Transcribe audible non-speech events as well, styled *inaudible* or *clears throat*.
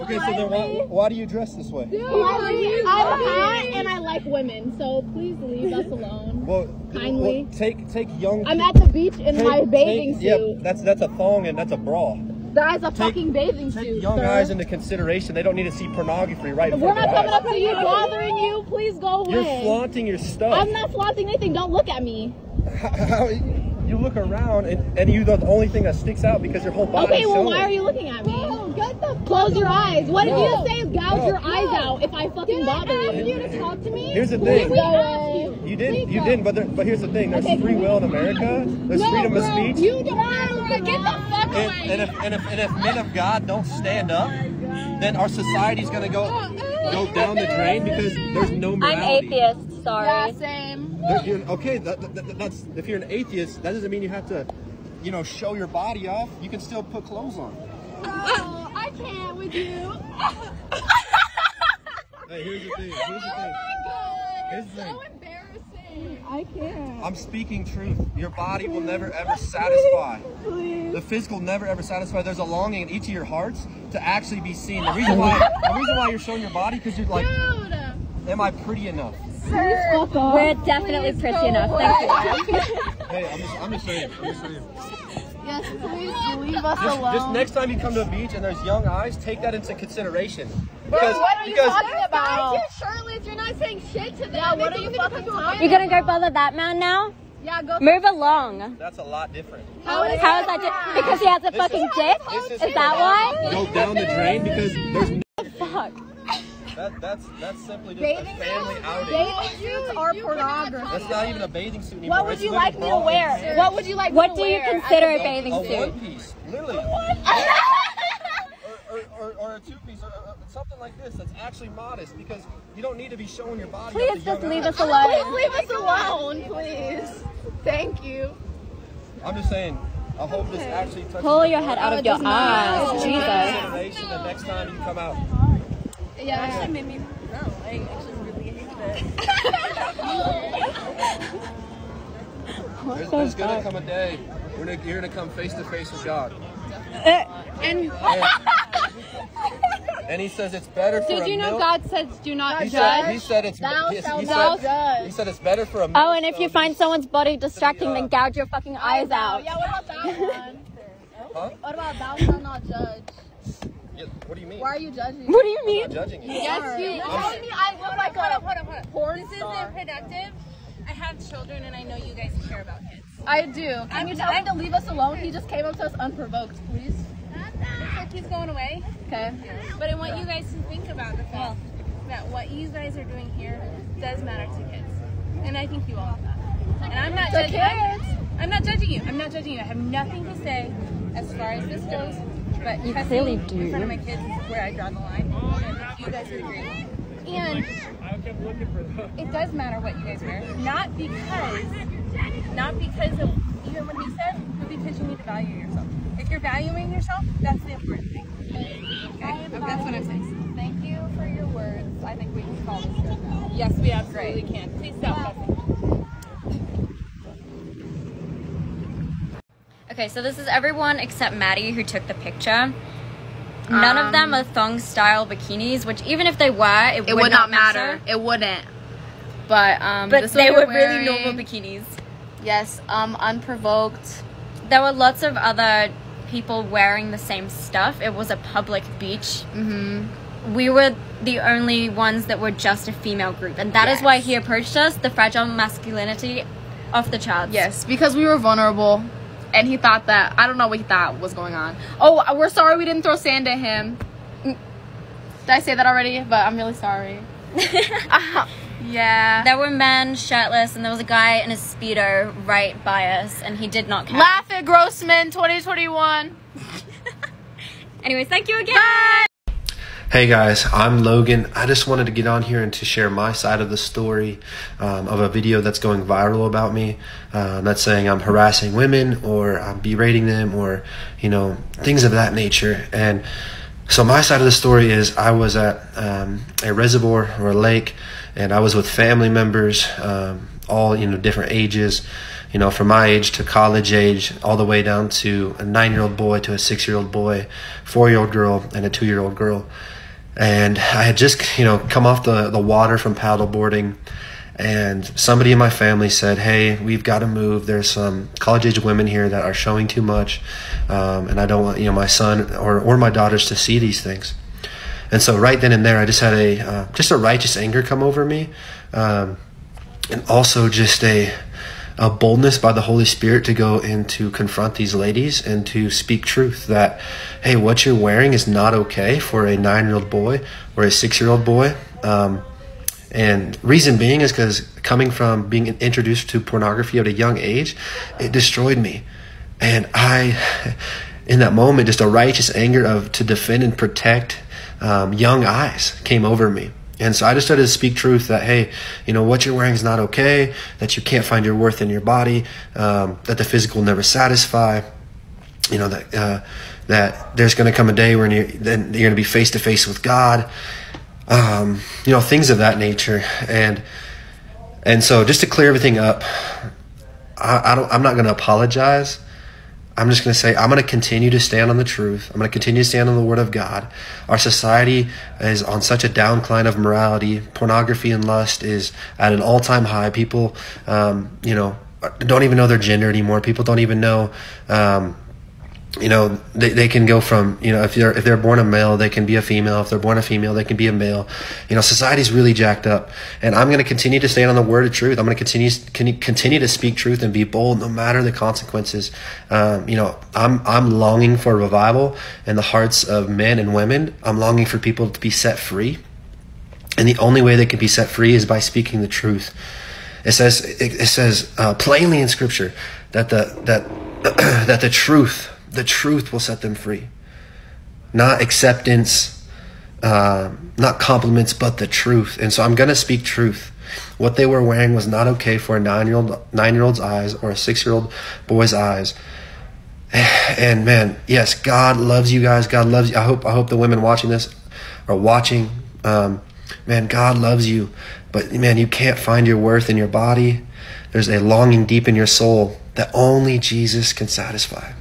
Okay, so then why, why do you dress this way? I'm hot and I like women, so please leave us alone. *laughs* Well, Kindly. well, take take young. I'm at the beach in take- my bathing take- suit. Yep, that's that's a thong and that's a bra. That is a fucking bathing Take suit. young sir. guys into consideration. They don't need to see pornography right in We're not coming their up to you, bothering you. Please go eyes. You're flaunting your stuff. I'm not flaunting anything. Don't look at me. How, you look around and, and you the only thing that sticks out because your whole body. Is. Okay, well, why are you looking at me? Get the Close your eyes. What did No. you say? Gouge No. your eyes out if I fucking did bother ask you. you to talk to me? Here's the Please thing. go away. You didn't. You didn't. But there, but here's the thing. There's Okay, free will in America. There's No, freedom of bro, speech. You don't get the fuck and, away. and if and if and if men of God don't stand up, then our society's gonna go go down the drain because there's no morality. I'm morality. atheist, sorry. Yeah, same. There- okay, that, that- that- that's if you're an atheist, that doesn't mean you have to, you know, show your body off. You can still put clothes on. Oh, I can't with you. *laughs* Hey, here's the thing. Here's the oh thing. Here's the thing. Embarrassing. I can't. I'm speaking truth. Your body will never ever satisfy. Please. The physical never ever satisfy. There's a longing in each of your hearts to actually be seen. The reason why the reason why you're showing your body because you're like, am I pretty enough? Fuck off. We're definitely pretty enough. Thank you. Hey, I'm just, I'm just saying. I'm just saying. Yes, please leave us Just, alone. just next time you come to a beach and there's young eyes, take that into consideration. Because, what are you because talking about? You're shirtless. You're not saying shit to them. Yeah, what are you don't fucking even know talking You're gonna go bother that man now? Yeah, go. Move along. that's a lot different. How is How is that? Di- because he has a fucking dick? This Is that why? Go down the drain because there's no, Fuck. That, that's that's simply just a family outing. Bathing suits are pornography. That's not even a bathing suit anymore. What would you literally like me to wear? and- What would you like What me do you consider a A bathing one suit? piece, literally. *laughs* or, or, or a two piece, or, or something like this that's actually modest because you don't need to be showing your body. Please just leave eyes. us alone. Please Leave us alone, please. Thank you. I'm just saying. I hope this actually touches Pull your head out of your does eyes. Jesus. the next time you come out. Yeah. It actually made me no, I actually really hate that. There's, there's gonna come a day when you're gonna come face to face with God. Uh, and *laughs* And he says it's better for did a you know milk- God says do not He said, he said it's Thou he, shalt he not said, judge. he said it's better for a Oh, and if you find someone's body distracting, then gouge your fucking eyes out. Yeah, what about that *laughs* one? Huh? What about thou shalt not judge? Yeah, what do you mean? Why are you judging? What do you I'm mean? not judging you. Yes, you. You're I'm- telling me I look like a Hold on, hold on. porn This star. isn't productive. I have children and I know you guys care about kids. I do. Can you tell him to leave us alone? He just came up to us unprovoked, please. So he's going away. Okay. But I want you guys to think about the fact that what you guys are doing here does matter to kids. And I think you all know that. And I'm not To judging kids. I'm, I'm not judging you. I'm not judging you. I have nothing to say as far as this goes. But You clearly in do. front of my kids is where I draw the line. And I think you guys would agree. And it does matter what you guys wear. Not because not because of even what he said, but because you need to value yourself. If you're valuing yourself, that's the important thing. Okay? That's what I'm saying. Thank you for your words. I think we can call this good now. Yes, we absolutely can. Please stop. Okay, so this is everyone except Maddie who took the picture. None of them are thong style bikinis, which even if they were, it, It would not matter. It wouldn't. But um, But they were you're really normal bikinis. Yes, um, unprovoked. There were lots of other people wearing the same stuff. It was a public beach. Mm-hmm. We were the only ones that were just a female group, and that is why he approached us. The fragile masculinity of the charts. Yes, because we were vulnerable, and he thought that I don't know what he thought was going on. Oh, we're sorry we didn't throw sand at him. Mm. Did I say that already? But I'm really sorry. *laughs* yeah. There were men shirtless, and there was a guy in a speedo right by us, and he did not. Laugh at Grossman 2021. *laughs* Anyways, thank you again. Hey guys, I'm Logan. I just wanted to get on here and to share my side of the story um, of a video that's going viral about me. Um, that's saying I'm harassing women or I'm berating them or, you know, things of that nature. And so my side of the story is I was at um, a reservoir or a lake and I was with family members, um, all, you know, different ages. you know, from my age to college age, all the way down to a nine year old boy to a six year old boy, four year old girl, and a two year old girl. And I had just, you know, come off the, the water from paddleboarding and somebody in my family said, "Hey, we've got to move. There's some college age women here that are showing too much, um, and I don't want you know my son or or my daughters to see these things." And so right then and there, I just had a uh, just a righteous anger come over me, um, and also just a a boldness by the Holy Spirit to go and to confront these ladies and to speak truth that, hey, what you're wearing is not okay for a nine year old boy or a six year old boy. Um, and reason being is because coming from being introduced to pornography at a young age, it destroyed me. And I, *laughs* in that moment, just a righteous anger of to defend and protect um, young eyes came over me. And so I just started to speak truth that, hey, you know, what you're wearing is not okay, that you can't find your worth in your body, um, that the physical never satisfy, you know, that, uh, that there's going to come a day when you're, then you're going to be face to face with God um, you know, things of that nature. And and so just to clear everything up, I, I don't. I'm not going to apologize. I'm just going to say I'm going to continue to stand on the truth. I'm going to continue to stand on the Word of God. Our society is on such a downcline of morality. Pornography and lust is at an all-time high. People, um, you know, don't even know their gender anymore. People don't even know. Um, you know they, they can go from you know if they're if they're born a male they can be a female. If they're born a female they can be a male. You know society's really jacked up. And i'm going to continue to stand on the word of truth. I'm going to continue continue to speak truth and be bold no matter the consequences. Um, you know i'm i'm longing for revival in the hearts of men and women. I'm longing for people to be set free. And the only way they can be set free is by speaking the truth. It says it, it says uh, plainly in scripture that the that *clears throat* that the truth the truth will set them free. Not acceptance, uh, not compliments, but the truth. And so I'm going to speak truth. What they were wearing was not okay for a nine year old nine year old's eyes or a six year old boy's eyes. *sighs* And man, yes, God loves you guys. God loves you. I hope I hope the women watching this are watching. Um, man, God loves you, but man, you can't find your worth in your body. There's a longing deep in your soul that only Jesus can satisfy.